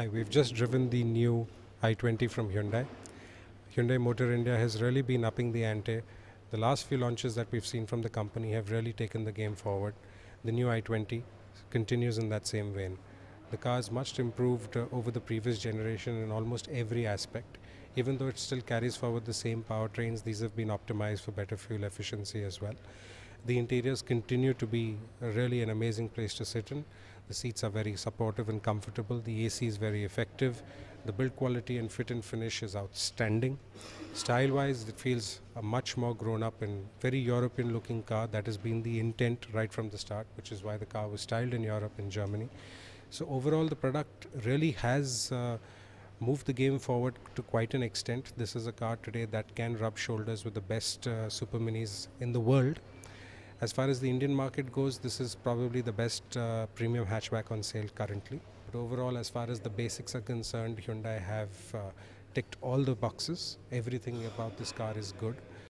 Hi, we've just driven the new i20 from Hyundai. Hyundai Motor India has really been upping the ante. The last few launches that we've seen from the company have really taken the game forward. The new i20 continues in that same vein. The car is much improved uh, over the previous generation in almost every aspect. Even though it still carries forward the same powertrains, these have been optimized for better fuel efficiency as well. The interiors continue to be really an amazing place to sit in. The seats are very supportive and comfortable. The AC is very effective. The build quality and fit and finish is outstanding. Style wise, it feels a much more grown up and very European looking car. That has been the intent right from the start, which is why the car was styled in Europe and Germany. So, overall, the product really has. Uh, moved the game forward to quite an extent. This is a car today that can rub shoulders with the best uh, super minis in the world. As far as the Indian market goes, this is probably the best uh, premium hatchback on sale currently. But overall, as far as the basics are concerned, Hyundai have uh, ticked all the boxes. Everything about this car is good.